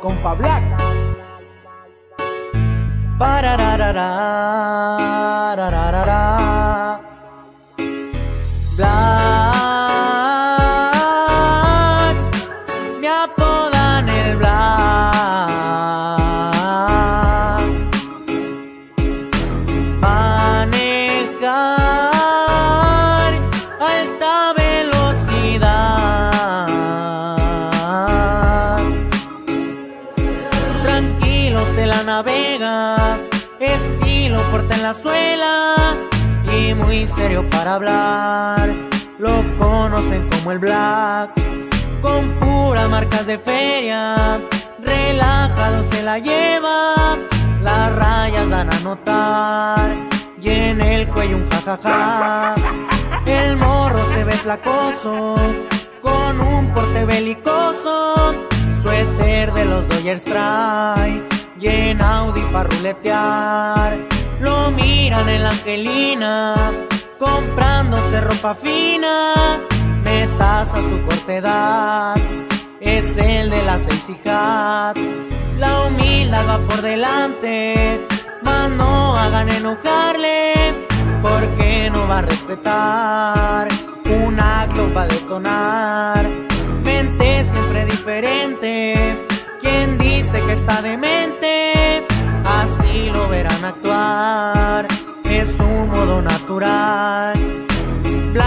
compa Black. Parararara, Tranquilo se la navega, estilo porta en la suela y muy serio para hablar. Lo conocen como el Black, con puras marcas de feria. Relajado se la lleva, las rayas dan a notar y en el cuello un jajaja. El morro se ve flacoso, con un porte belicoso, suéter de los Dodgers trae y en Audi para ruletear. Lo miran en la Angelina, comprándose ropa fina, metas a su corta edad. Es el de las seis hijas, la humildad va por delante, mas no hagan enojarle, porque no va a respetar. Un acto va a detonar, mente siempre diferente. Quien dice que está demente, modo natural. Black,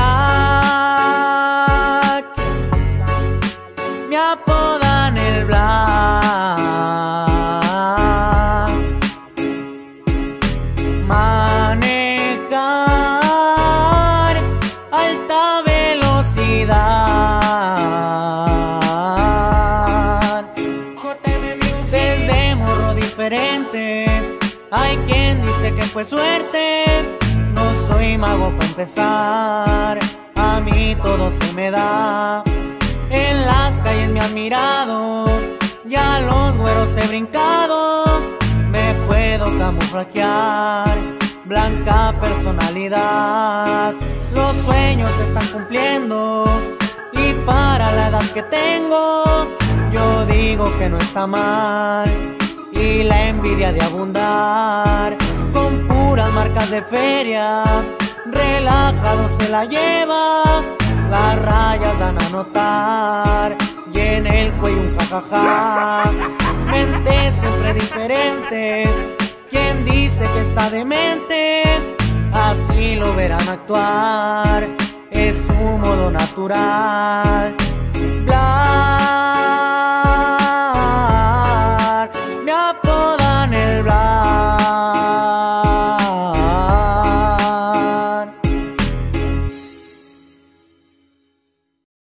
me apodan el Black. Manejar alta velocidad. Desde morro diferente. Hay quien dice que fue suerte. No soy mago para empezar. A mí todo se me da. En las calles me han mirado. Ya los güeros he brincado. Me puedo camuflajear. Blanca personalidad. Los sueños se están cumpliendo. Y para la edad que tengo, yo digo que no está mal. Y la envidia de abundar puras marcas de feria. Relajado se la lleva, las rayas dan a notar. Y en el cuello un jajaja. Mente siempre diferente. Quien dice que está demente, así lo verán actuar. Es su modo natural. Bla